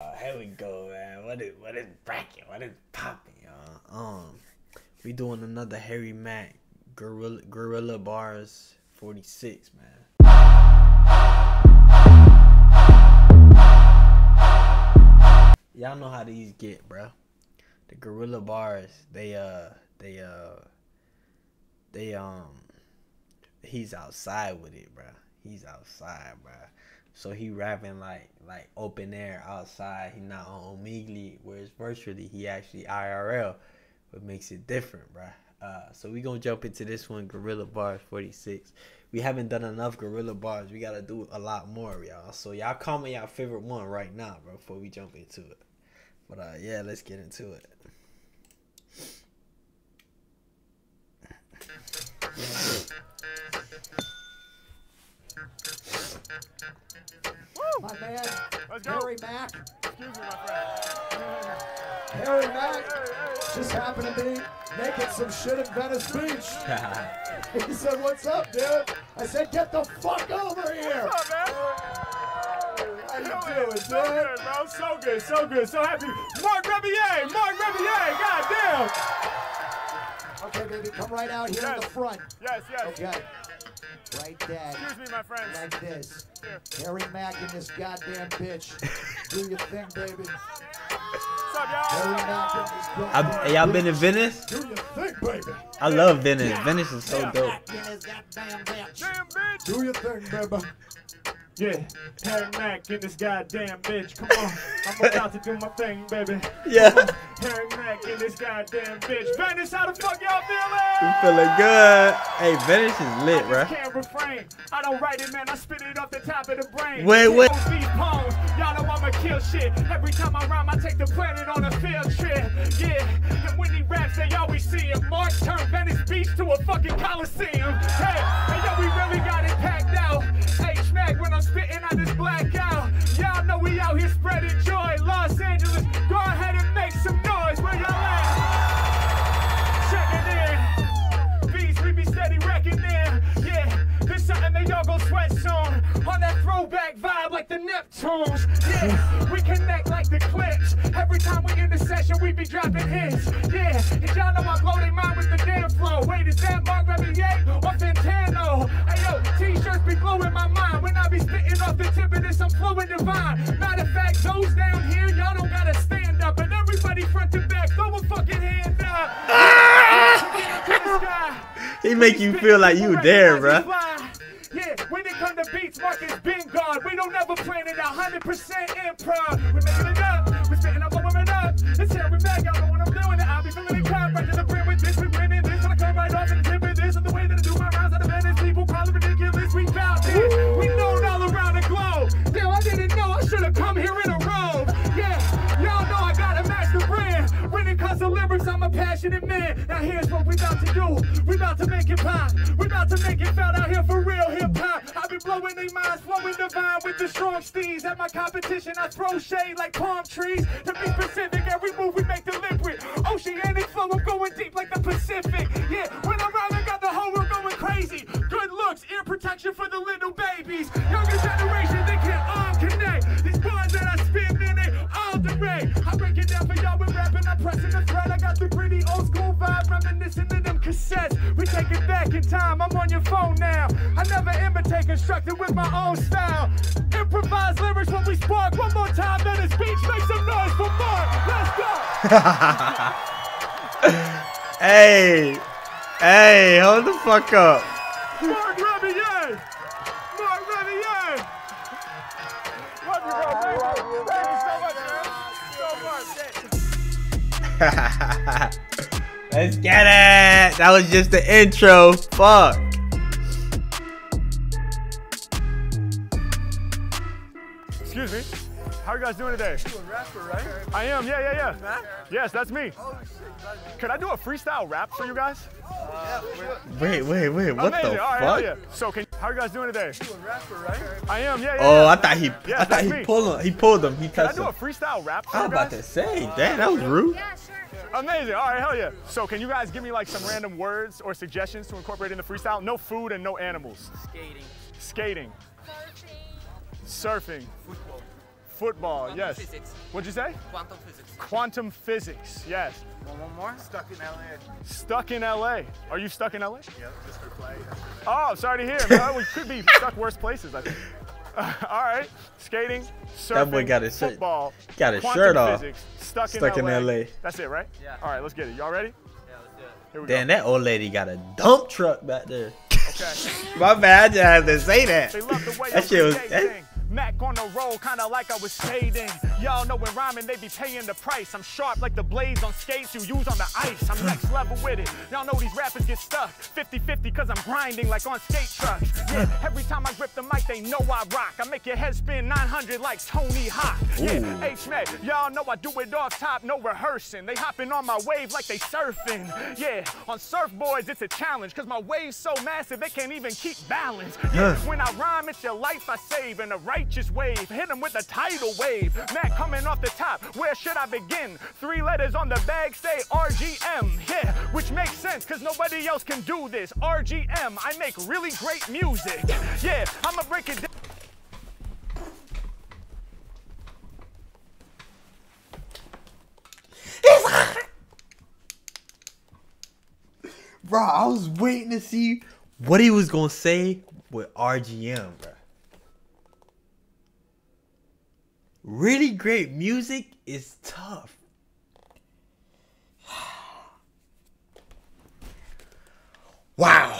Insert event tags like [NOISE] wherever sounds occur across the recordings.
Uh, here we go, man. What is what is bracket? What is popping, y'all? Um, we doing another Harry Mack Guerrilla Guerrilla Bars 46, man. Y'all know how these get, bro. The Guerrilla Bars, they uh, they uh, they um, he's outside with it, bro. He's outside, bro. So he rapping like like open air outside. He not on Omegle, whereas virtually he actually IRL, what makes it different, bruh. Uh, so we gonna jump into this one, Guerrilla Bars 46. We haven't done enough Guerrilla Bars. We gotta do a lot more, y'all. So y'all comment y'all favorite one right now, bro, before we jump into it. But uh, yeah, let's get into it. [LAUGHS] My man, Let's go. Harry Mack. Excuse me, my friend. Harry Mack just happened to be making some shit in Venice Beach. [LAUGHS] He said, what's up, dude? I said, get the fuck over here. What's up, man? How you doing, yeah, So dude? good, bro. So good, so good, so happy. Marc Rebillet, Marc Rebillet, goddamn. Okay, baby, come right out here in the front. Yes, yes. Okay. Right there. Excuse me, my friends. Like this. Yeah. Harry Mack and this goddamn bitch. Do your thing, baby. What's up, Harry y'all? Mack and this I, y'all been to. Venice? Do your thing, baby. I love Venice. Venice is so dope. Mack goddamn bitch. Do your thing, baby. Yeah, Harry Mack and this goddamn bitch. Come on, I'm about to do my thing, baby. Yeah. Harry Mack and this goddamn bitch. Venice, how the fuck y'all feeling? feeling good. Hey, Venice is lit, I bro. can't refrain. I don't write it, man. I spit it off the top of the brain. Wait, wait. Y'all know I'ma kill shit. Every time I rhyme, I take the planet on a field trip. Yeah, and when he raps, they always see him. Mark turned Venice Beach to a fucking coliseum. Hey, hey, yo, we really got it packed out. Mac when I'm spitting on this blackout. Y'all know we out here spreading joy. Los Angeles, go ahead and make some noise. Where y'all at? Checking in. Beats, we be steady wrecking in. Yeah, this something that y'all gon' sweat soon. On that throwback vibe like the Neptunes. Yeah, we connect like the clips. Every time we in the session, we be dropping hits. Yeah, and y'all know I blow they mind with the damn flow. Wait, is that Mark I be spitting off the tip of this, I'm flowing divine. Matter of fact, those down here, y'all don't gotta stand up. And everybody front to back, throw a fucking hand up. He make you feel like you there, bro. Yeah, when it come to beats, Marcus been gone. We don't ever plan it out, 100% improv. Passionate man. Now here's what we about to do. We about to make it pop. We about to make it felt out here for real hip hop. I be blowing their minds, flowing divine with the strong steeds. At my competition, I throw shade like palm trees. To be specific, every move we make deliberate. Oceanic flow, I'm going deep like the Pacific. Yeah, when I'm rhyming, got the whole world going crazy. Good looks, ear protection for the little babies. Younger generation, time, I'm on your phone now. I never imitate, constructed with my own style. Improvise lyrics when we spark. One more time, let it speech, make some noise for Mark. Let's go. [LAUGHS] Hey, hey, hold the fuck up. Marc Rebillet! Marc Rebillet! Love you, bro. Thank you so much, man. So much. [LAUGHS] Let's get it. That was just the intro. Fuck. Excuse me. How are you guys doing today? You a rapper, right? I am, yeah, yeah, yeah. Matt? Yes, that's me. Oh shit, Could I do a freestyle rap for you guys? yeah, for sure. Wait, wait, wait. What Amazing. the All right, hell fuck? yeah. So, can, how are you guys doing today? You a rapper, right? I am, yeah, yeah. Oh, yeah. I thought he, Yeah, I thought he me. pulled him. He pulled him. He Can I touched do a freestyle rap for I was about guys? to say, damn, that was rude. Yeah, sure. Amazing. All right, hell yeah. So, can you guys give me like some random words or suggestions to incorporate in the freestyle? No food and no animals. Skating, Skating, Surfing. surfing, football. Quantum yes. physics. What'd you say? Quantum physics. Quantum physics. Yes. One, one more. Stuck in LA. Stuck in LA. Are you stuck in LA? Yep, just for play. Oh, I'm sorry to hear, man. we could be stuck worse places, I think. [LAUGHS] all right. Skating, surfing, That boy got his shirt- football, got his quantum shirt off. physics, stuck, Stuck in in, LA. LA. That's it, right? Yeah. All right, let's get it. Y'all ready? Yeah, let's do it. Here we Damn, go. that old lady got a dump truck back there. Okay. [LAUGHS] My bad, I just had to say that. They love the way That shit was. creating. Mac on the roll, kinda like I was skating. Y'all know when rhyming, they be paying the price. I'm sharp like the blades on skates you use on the ice. I'm next level with it. Y'all know these rappers get stuck 50-50 cause I'm grinding like on skate trucks. Yeah, every time I grip the mic, they know I rock. I make your head spin 900 like Tony Hawk. Yeah, H-Mac, y'all know I do it off top, no rehearsing. They hopping on my wave like they surfing. Yeah, on surfboards, it's a challenge cause my wave's so massive, they can't even keep balance. Yeah, when I rhyme, it's your life I save in a righteous wave. Hit 'em with a tidal wave. Mac coming off the top, where should I begin? Three letters on the bag say RGM. Yeah, which makes sense cause nobody else can do this. RGM, I make really great music. Yeah, I'ma break it down. Bro, I was waiting to see what he was gonna say with RGM, bro. Really great music is tough. [SIGHS] Wow.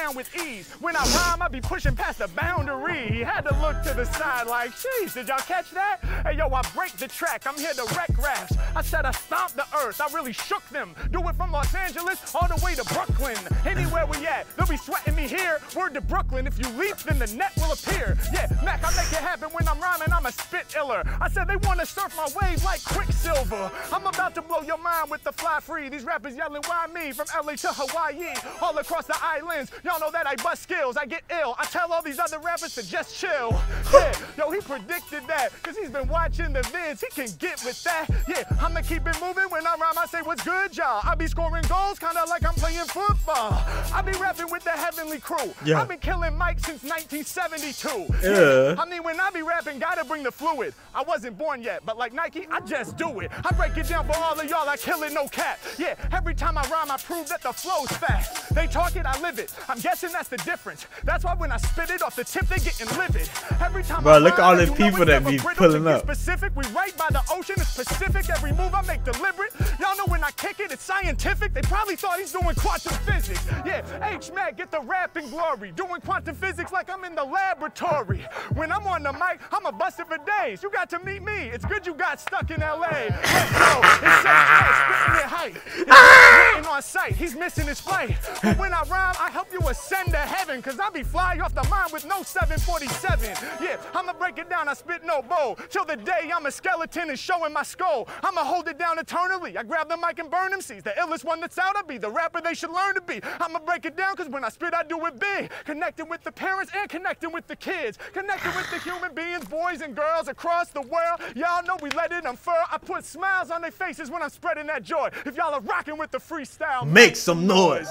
Down with ease. When I rhyme, I be pushing past the boundary. He had to look to the side like, jeez, did y'all catch that? Hey, yo, I break the track. I'm here to wreck raps. I said I stomped the earth. I really shook them. Do it from Los Angeles all the way to Brooklyn. Anywhere we at, they'll be sweating me here. Word to Brooklyn. If you leap, then the net will appear. Yeah, Mac, I make it happen when I'm rhyming. I'm a spit iller. I said they want to surf my wave like Quiksilver. I'm about to blow your mind with the fly free. These rappers yelling, why me? From LA to Hawaii, all across the islands. Y'all know that I bust skills. I get ill. I tell all these other rappers to just chill. [LAUGHS] Yeah, yo, he predicted that because he's been watching the vids. He can get with that. Yeah, I'ma keep it moving when I rhyme. I say, what's good, y'all? I be scoring goals kind of like I'm playing football. I be rapping with the heavenly crew. Yeah. I've been killing Mike since 1972. Yeah. I mean, when I be rapping, gotta bring the fluid. I wasn't born yet, but like Nike, I just do it. I break it down for all of y'all. I kill it, no cap. Yeah, every time I rhyme, I prove that the flow's fast. They talk it, I live it. I'm guessing that's the difference. That's why when I spit it off the tip, they getting livid. Every time Bro, I look at all the people that be pulling up. Specific, we right by the ocean. It's Pacific. Every move I make deliberate. Y'all know when I kick it, it's scientific. They probably thought he's doing quantum physics. Yeah, H Mac, get the rapping glory. Doing quantum physics like I'm in the laboratory. When I'm on the mic, I'ma bust it for days. You got to meet me. It's good you got stuck in LA. Let's go. It's spitting it height. It's on sight. He's missing his flight. But when I rhyme, I help you ascend to heaven. Cause I be fly off the mind with no 747. Yeah, I'ma break it down. I spit no bow. Till the day I'm a skeleton and showing my skull. I'ma hold it down eternally. I grab the mic and burn them seeds. The illest one that's out, I be the rapper they should learn to be. I'ma break it down cause when I spit, I do it big. Connecting with the parents and connecting with the kids. Connecting with the human beings, boys and girls across the world. Y'all know we let it unfurl. I put smiles on their faces when I'm spreading that joy. If y'all are rocking with the freestyle, Make some noise.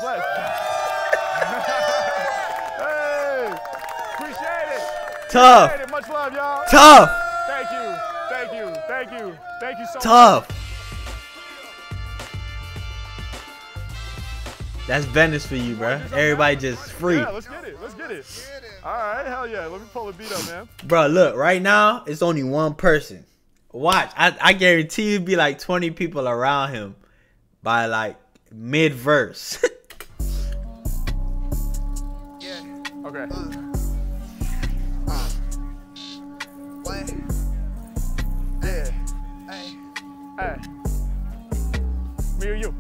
Hey, appreciate it. Tough. Appreciate it. Much love, y'all. Tough. Thank you. Thank you. Thank you. Thank you so much. Tough. That's Venice for you, bro. Everybody just free. Yeah, let's get it. Let's get it. All right, hell yeah. Let me pull the beat up, man. Bro, look, right now it's only one person. Watch, I, I guarantee you be like 20 people around him by like mid verse. [LAUGHS] Okay. What? Yeah. Hey, Hey. Me or you?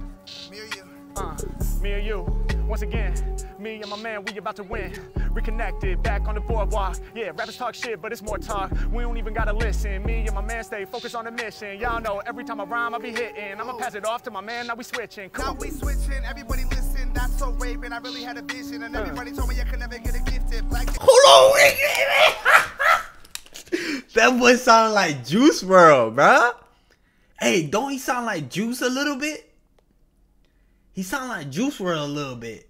me or you? Uh, me or you. Once again, me and my man, we about to win. Reconnected, back on the boardwalk. Yeah, rappers talk shit, but it's more talk. We don't even gotta listen. Me and my man stay focused on the mission. Y'all know every time I rhyme, I be hitting. I'ma pass it off to my man, now we switching. Come Now on. we switching, everybody listen, that's so raving. I really had a vision, and everybody told me I could never get a gifted. Black Hold on, wait. [LAUGHS] That boy sound like Juice WRLD, bruh. Hey, don't he sound like Juice a little bit? He sound like Juice WRLD a little bit.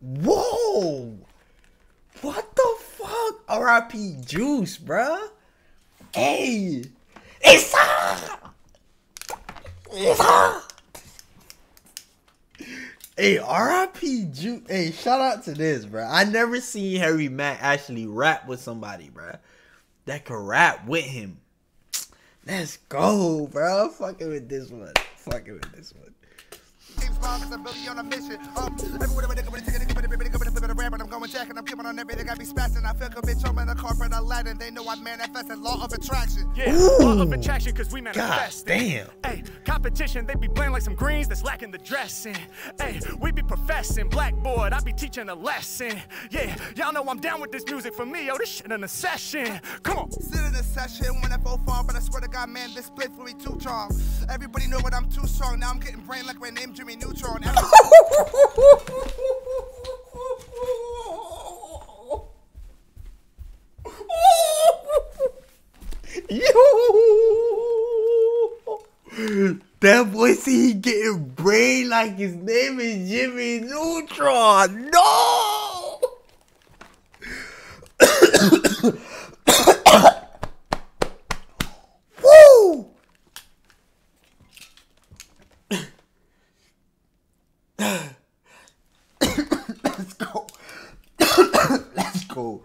Whoa! What the fuck? R.I.P. Juice, bruh. Hey, Issa, Issa. Hey, R.I.P. Ju. Hey, shout out to this, bro. I never seen Harry Mack actually rap with somebody, bro. That could rap with him. Let's go, bro. Fucking with this one. Fucking with this one. James Bond, cause I'm really on a I'm but but but rap, and I'm going jack, and I'm giving on everything. I be spazzing. I feel a bitch, I'm in the carpet, Aladdin. They know I manifest the law of attraction. Yeah, law of attraction, cause we God manifest. damn. Hey, competition, they be playing like some greens that's lacking the dressing. Hey, we be professing. Blackboard, I be teaching a lesson. Yeah, y'all know I'm down with this music for me. Yo, this shit in a session. Come on. Sit in a session when I go far, but I swear to God, man, this split for me too strong. Everybody know that I'm too strong. Now I'm getting brain like my name Jimmy Neutron. [LAUGHS] [LAUGHS] That boy see he getting brain like his name is Jimmy Neutron. No! Woo! Let's go.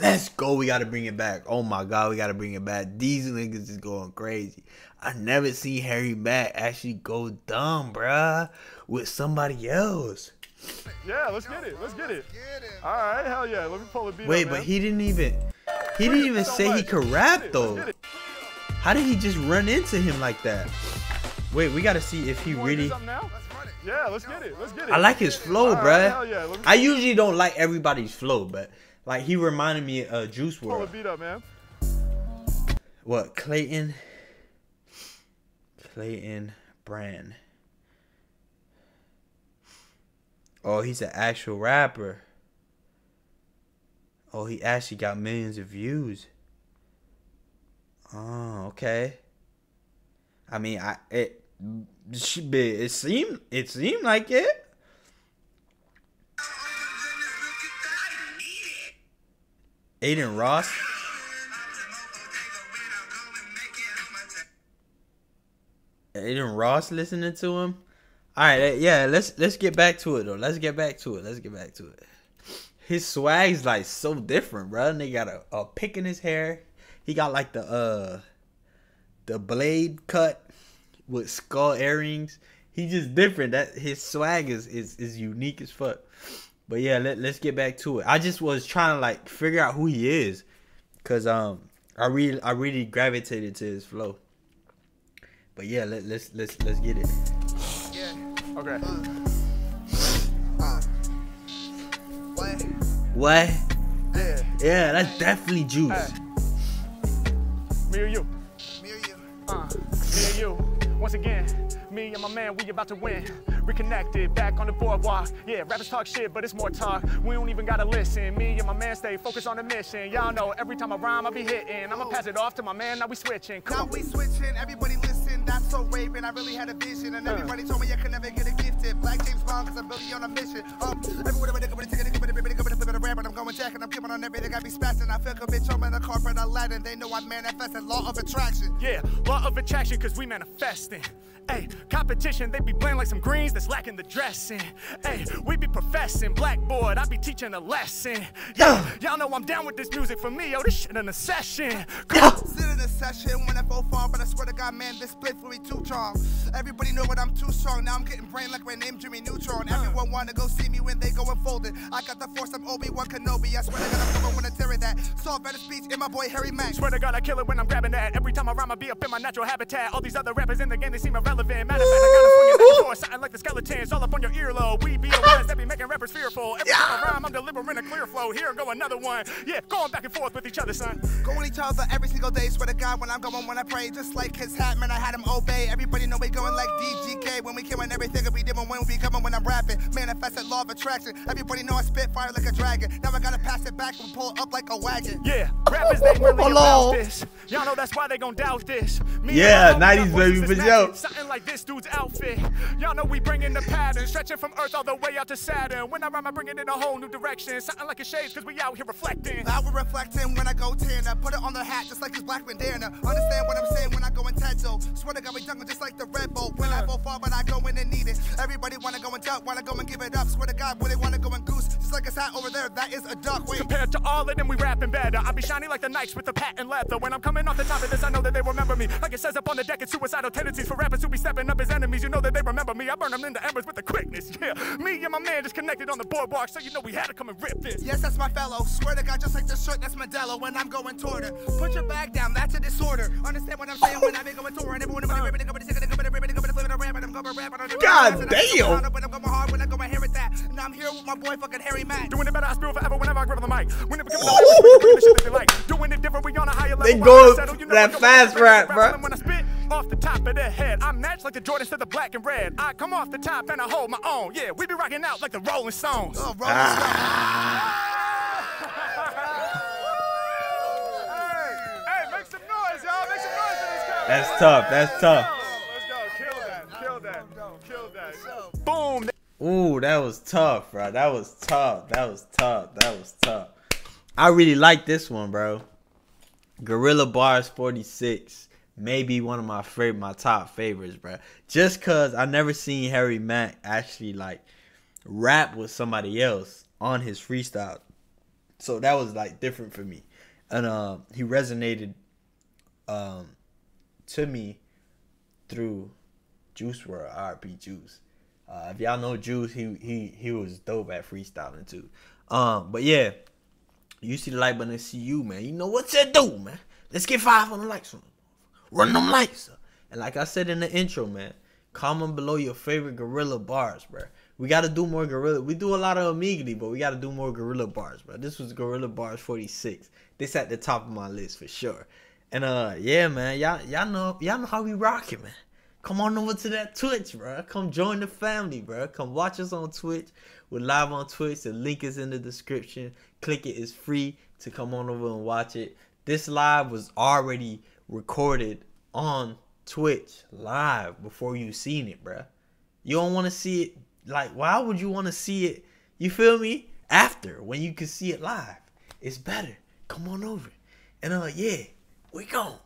Let's go. Let's go. We gotta bring it back. Oh my god, we gotta bring it back. These niggas is going crazy. I never seen Harry Mack actually go dumb, bruh, with somebody else. Yeah, let's get it. Let's get it. All right, hell yeah. Let me pull the beat Wait, up, but he didn't even he didn't even so say he much. could rap get it, let's though. How did he just run into him like that? Wait, we gotta see if he You wanna do really something now? Let's run it. Yeah, let's get it. Let's get it. I like his flow, All right, bruh. yeah. I usually don't like everybody's flow, but like he reminded me of Juice WRLD. beat up, man. What Clayton? Clayton Brand. Oh, he's an actual rapper. Oh, he actually got millions of views. Oh, okay. I mean, I it she it seemed it seemed like it. Adin Ross. Adin Ross listening to him. All right, yeah, let's let's get back to it though. Let's get back to it. Let's get back to it. His swag's like so different, bro. And they got a, a pick in his hair. He got like the uh the blade cut with skull earrings. He just different. That his swag is is, is unique as fuck. But yeah, let, let's get back to it. I just was trying to like figure out who he is, cause um I really I really gravitated to his flow. But yeah, let, let's let's let's get it. Yeah. Okay. Uh. What? What? Yeah. Yeah, that's definitely juice. Hey. Me or you? Me or you? Uh, me and you. Once again, me and my man, we about to win. Reconnected, back on the boardwalk. Yeah, rappers talk shit, but it's more talk. We don't even gotta listen. Me and my man stay focused on the mission. Y'all know every time I rhyme, I be hitting. I'ma pass it off to my man, now we switching. Come Now on. we switching, everybody listen, that's so raving. I really had a vision, and everybody told me I could never get a gifted. Black James Bond, cause I'm really on a mission. Um, everywhere I'm but it's nigga, but nigga, but it's nigga, rap, and I'm going jack, and I'm giving on everything. I be spazzing. I feel a bitch, I'm in the carpet, Aladdin. They know I manifest the law of attraction. Yeah, law of attraction, cause we manifesting. Hey, competition, they be playing like some greens that's lacking the dressing. Hey, we be professing. Blackboard, I be teaching a lesson. Yeah, y'all know I'm down with this music for me. Yo, this shit in a session. Come. Sit in a session when I go far, but I swear to God, man, this split for me too strong. Everybody know that I'm too strong. Now I'm getting brain like my name Jimmy Neutron. Everyone wanna go see me when they go unfolded. I got the force, I'm Obi Wan Kenobi. I swear to God, I'm coming when I tear it that. Saw better speech in my boy Harry Mack. Swear to God, I kill it when I'm grabbing that. Every time I rhyme, I be up in my natural habitat. All these other rappers in the game, they seem irrelevant. Matter of fact, I gotta swing it back and forth, something like the skeletons all up on your earlobe. We be the ones that be making rappers fearful. Every time I rhyme, I'm delivering a clear flow. Here go another one. Yeah, going back and forth with each other, son. Go on each other every single day. Swear to God, when I'm going, when I pray, just like his hat, man, I had him obey. Everybody know we going like DGK. When we killing everything that we did when we coming when I'm rapping. Manifested law of attraction. Everybody know I spit fire like a dragon. Now I gotta pass it back and pull up like a wagon. Yeah, rappers they really Hello. about this. Y'all know that's why they gon' doubt this. Me Yeah, 90s baby, voices for that's sure. matching. Something like this dude's outfit. Y'all know we bringing the pattern, stretching from Earth all the way out to Saturn. When I rhyme, I bring it in a whole new direction. Something like a shades, cause we out here reflecting. I will reflecting when I go Tanner. Put it on the hat just like this black bandana. Understand what I'm saying when I go intenso. Swear to God, we jungle just like the Red Bull. When I go far, but I go in and need it. Everybody wanna go and duck, wanna go and give it up. Swear to God, when they wanna go and goose. Just like a hat over there, that is a duck. Wait. Compared to all of them, we rapping better. I be shiny like the Nikes with the patent leather. When I'm coming off the top of this, I know that they remember me. Like it says up on the deck, it's suicidal tendencies for rappers who be stepping up as enemies. You know that they remember top of me. I burn them into embers with the quickness, yeah. Me and my man just connected on the boardwalk, so you know we had to come and rip this. Yes, that's my fellow. Swear to God, just like the shirt, that's Modelo when I'm going toward her. Put your bag down, that's a disorder. Understand what I'm saying when I've going toward her. Everyone in my ribbon, I'm going to take a ribbon, I'm going to rap, and I'm going to rap, and I'm going to God damn. But I'm going hard when I go and hear it that. And I'm here with my boy fucking Harry Mack. Doing it better, I spill forever whenever I grab the mic. When it becomes the shit that they like. Doing it different, we on a. They go that fast rap, bro bruh. and When I spit off the top of their head, I match like the Jordans to the black and red. I come off the top and I hold my own. Yeah, we be rocking out like the Rolling Stones. Oh, Rolling Stone. [LAUGHS] Hey, make some noise, y'all. Make some noise for these guys. That's tough. That's tough. Let's go. Kill that. Kill that. Kill that. Boom. Ooh, that was tough, bro. That was tough. That was tough. That was tough. I really like this one, bro. Guerrilla Bars 46. Maybe one of my favorite, my top favorites, bro. Just cause I never seen Harry Mack actually like rap with somebody else on his freestyle. So that was like different for me. And um he resonated um to me through Juice WRLD, RP Juice. Uh, if y'all know Juice, he he he was dope at freestyling too. Um, but yeah, you see the like button and see you, man. You know what to do, man. Let's get five on the likes. Run them lights. And like I said in the intro, man, comment below your favorite guerrilla bars, bro. We gotta do more guerrilla. We do a lot of Omegle, but we gotta do more guerrilla bars, bro. This was Guerrilla Bars 46. This at the top of my list for sure. And uh, yeah, man, y'all y'all know y'all know how we rock it, man. Come on over to that Twitch, bro. Come join the family, bro. Come watch us on Twitch. We're live on Twitch. The link is in the description. Click it. It's free to come on over and watch it. This live was already recorded on Twitch live before you seen it, bro. You don't want to see it like why would you want to see it? You feel me? After when you can see it live. It's better. Come on over. And I'm like, yeah, we gone.